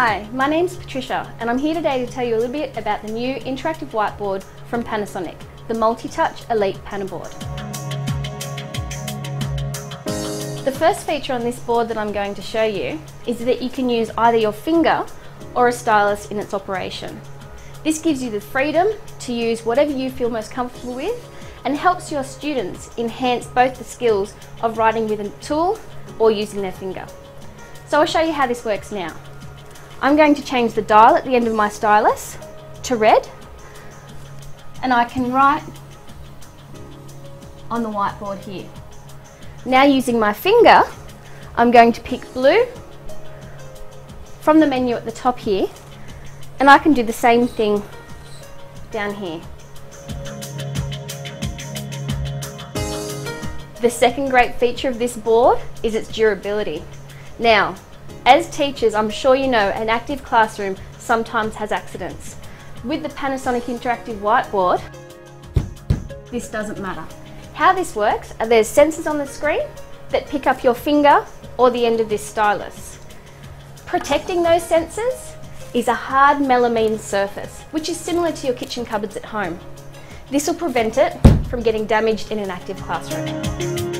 Hi, my name's Patricia and I'm here today to tell you a little bit about the new interactive whiteboard from Panasonic, the Multi-Touch Elite Panaboard. The first feature on this board that I'm going to show you is that you can use either your finger or a stylus in its operation. This gives you the freedom to use whatever you feel most comfortable with and helps your students enhance both the skills of writing with a tool or using their finger. So I'll show you how this works now. I'm going to change the dial at the end of my stylus to red and I can write on the whiteboard here. Now using my finger, I'm going to pick blue from the menu at the top here and I can do the same thing down here. The second great feature of this board is its durability. Now, as teachers, I'm sure you know an active classroom sometimes has accidents. With the Panasonic Interactive Whiteboard, this doesn't matter. How this works are there's sensors on the screen that pick up your finger or the end of this stylus. Protecting those sensors is a hard melamine surface, which is similar to your kitchen cupboards at home. This will prevent it from getting damaged in an active classroom.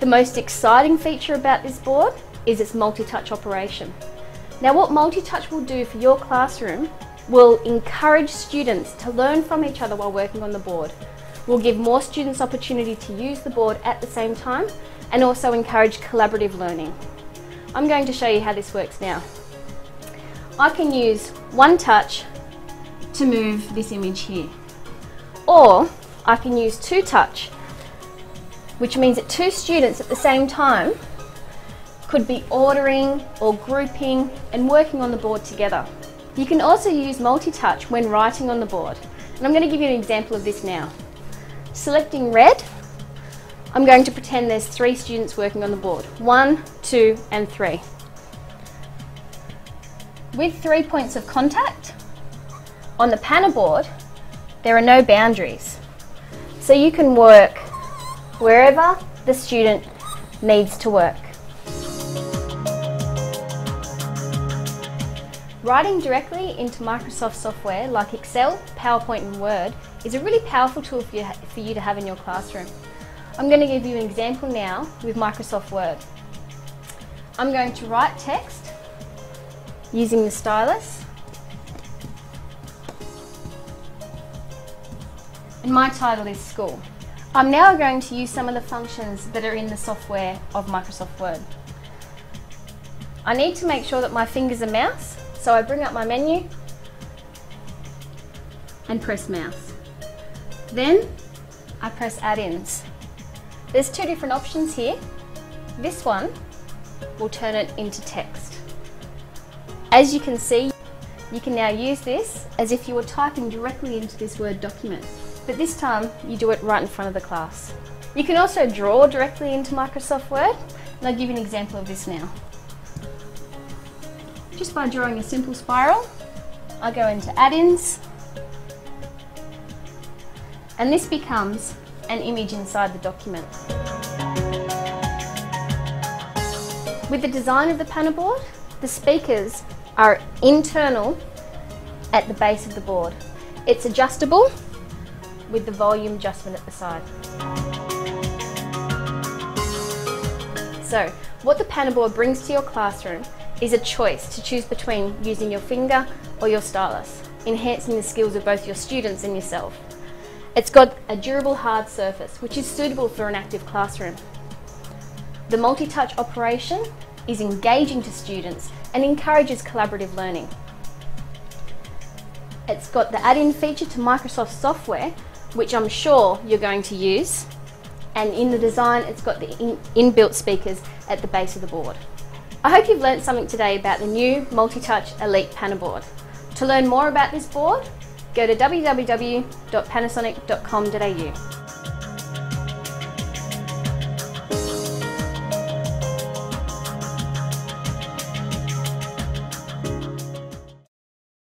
The most exciting feature about this board is its multi-touch operation. Now what multi-touch will do for your classroom will encourage students to learn from each other while working on the board. Will give more students opportunity to use the board at the same time and also encourage collaborative learning. I'm going to show you how this works now. I can use one touch to move this image here. Or I can use two touch which means that two students at the same time could be ordering or grouping and working on the board together. You can also use multi-touch when writing on the board. And I'm going to give you an example of this now. Selecting red, I'm going to pretend there's three students working on the board. One, two, and three. With three points of contact, on the Panaboard, there are no boundaries. So you can work wherever the student needs to work. Writing directly into Microsoft software like Excel, PowerPoint and Word is a really powerful tool for you, for you to have in your classroom. I'm going to give you an example now with Microsoft Word. I'm going to write text using the stylus and my title is school. I'm now going to use some of the functions that are in the software of Microsoft Word. I need to make sure that my finger's a mouse, so I bring up my menu and press mouse. Then I press add-ins. There's two different options here. This one will turn it into text. As you can see, you can now use this as if you were typing directly into this Word document but this time you do it right in front of the class. You can also draw directly into Microsoft Word, and I'll give you an example of this now. Just by drawing a simple spiral, I go into add-ins, and this becomes an image inside the document. With the design of the Panaboard, the speakers are internal at the base of the board. It's adjustable with the volume adjustment at the side. So, what the Panaboard brings to your classroom is a choice to choose between using your finger or your stylus, enhancing the skills of both your students and yourself. It's got a durable hard surface, which is suitable for an active classroom. The multi-touch operation is engaging to students and encourages collaborative learning. It's got the add-in feature to Microsoft software, which I'm sure you're going to use. And in the design, it's got the in inbuilt speakers at the base of the board. I hope you've learned something today about the new Multi-Touch Elite Panaboard. To learn more about this board, go to www.panasonic.com.au.